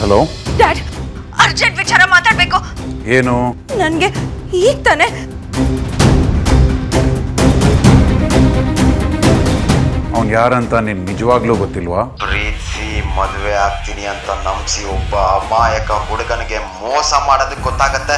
Hello? Dad urgent ವಿಚಾರ ಮಾತಾಡಬೇಕು. ಏನು? ನನಗೆ ಈಗ ತಾನೆ. ಅವ್ನು ಯಾರಂತ ನಿನ್ ನಿಜವಾಗ್ಲೂ ಗೊತ್ತಿಲ್ವಾ? ಪ್ರೀತಿ ಮದುವೆ ಆಗ್ತೀನಿ ಅಂತ ನಂಬಿಸಿ ಒಬ್ಬ ಅಮಾಯಕ ಹುಡುಗನಿಗೆ ಮೋಸ ಮಾಡೋದಕ್ಕೆ ಗೊತ್ತಾಗತ್ತೆ.